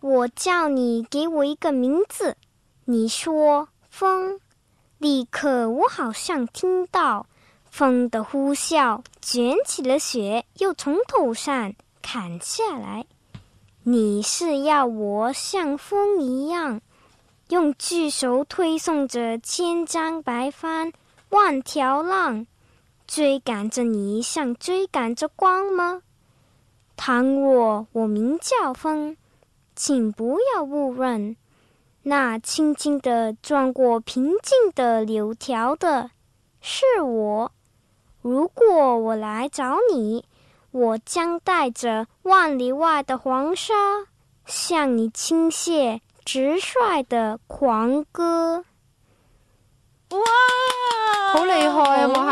我叫你给我一个名字，你说风，立刻我好像听到风的呼啸，卷起了雪，又从头上砍下来。你是要我像风一样，用巨手推送着千张白帆，万条浪，追赶着你，像追赶着光吗？倘若我名叫风，请不要误认，那轻轻的撞过平静的柳条的是我。如果我来找你，我将带着万里外的黄沙，向你倾泻直率的狂歌。